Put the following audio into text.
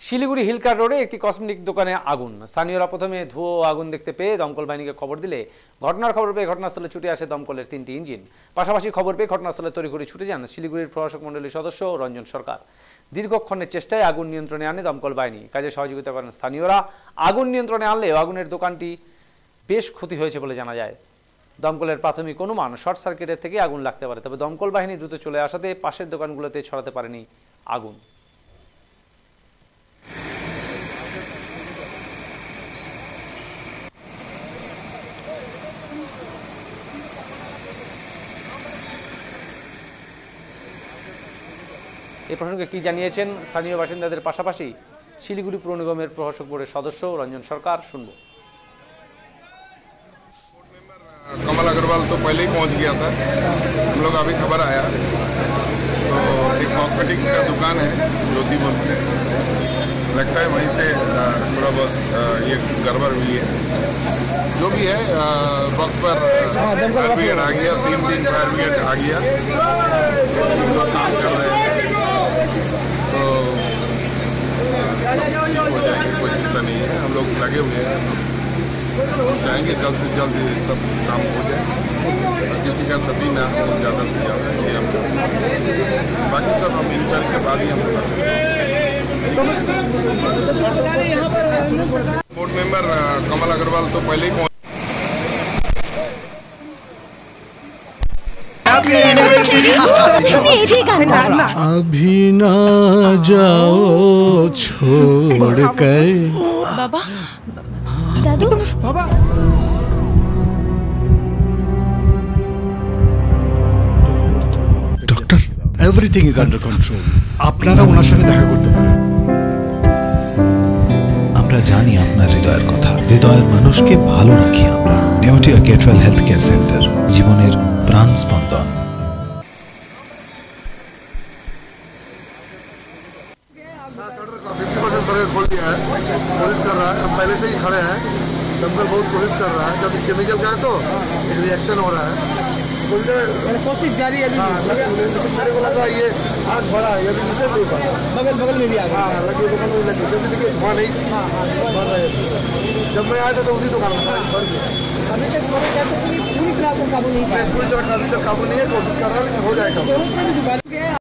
Siliguri hill cart রোডে একটি cosmetic দোকানে আগুন। স্থানীয়রা প্রথমে ধুয়ো আগুন দেখতে পেয়ে দমকল বাহিনীকে খবর দিলে ঘটনার খবর পেয়ে ঘটনাস্থলে ছুটে আসে দমকলের তিনটি ইঞ্জিন। পাশাপাশি খবর পেয়ে ঘটনাস্থলে তড়িঘড়ি ছুটে যান শিলিগুড়ির প্রশাসক মণ্ডলীর সদস্য রঞ্জন সরকার। দীর্ঘক্ষণের চেষ্টায় আগুন নিয়ন্ত্রণে আনে দমকল বাহিনী। কাজে সহযোগিতা করেন স্থানীয়রা। আগুন নিয়ন্ত্রণে আনলেও আগুনের দোকানটি বেশ ক্ষতি হয়েছে বলে জানা যায়। দমকলের প্রাথমিক অনুমান শর্ট সার্কিটের থেকে আগুন লাগতে পারে, তবে দমকল বাহিনী দ্রুত চলে আসাতে পাশের দোকানগুলোতে ছড়াতে পারেনি আগুন। এ প্রসঙ্গে কি জানিয়েছেন স্থানীয় বাসিন্দাদের পাশাপাশি শিলিগুড়ি পুর নিগমের প্রশাসক বোর্ডের সদস্য রঞ্জন সরকার শুনব कमल अग्रवाल तो पहले ही पहुंच गया था हम लोग अभी खबर आया तो एक कॉस्मेटिक्स का दुकान है ज्योति बोलते हैं लगता है वहीं से अ, थोड़ा बहुत अ, ये गड़बड़ हुई है जो भी है अ, वक्त पर फायर ब्रिगेड आ गया तीन दिन फायर ब्रिगेड आ गया हो जाएँगे, कोई चिंता नहीं है। हम लोग लगे हुए हैं। चाहेंगे जल्द से जल्द सब काम हो जाए। किसी का सभी ना हो, ज़्यादा से ज़्यादा ये हम बाकी सब हम इंक्वायरी के बाद ही हम बोर्ड मेंबर कमल अग्रवाल तो पहले ही गाना अभी ना जाओ छोड़ कर बाबा दादू doctor everything is under control আপনারা ওনার সঙ্গে দেখা করতে পারেন আমরা জানি আপনার হৃদয়ের কথা হৃদয়ের মানুষকে ভালো রাখি আমরা Neotia Getwel health care centre জীবনের প্রাণ স্পন্দন फिफ्टी परसेंट सर्वे खोल दिया है। पुलिस कर रहा है। हम पहले से ही खड़े हैं। दमकल बहुत कोशिश कर रहा है। क्योंकि केमिकल का है तो रिएक्शन हो रहा है। कोशिश जारी है मेरे को लगा ये आग भरा है। नहीं पता बगल बगल में भी हाँ। लगी दुकान में लगी जब देखिए धुआँ नहीं थे। जब मैं आया था तो उसी दुकान में गया अभी तक पूरी हैं तरह काबू नहीं पूरी तरह काबू नहीं है। कोशिश कर रहा हूँ हो जाएगा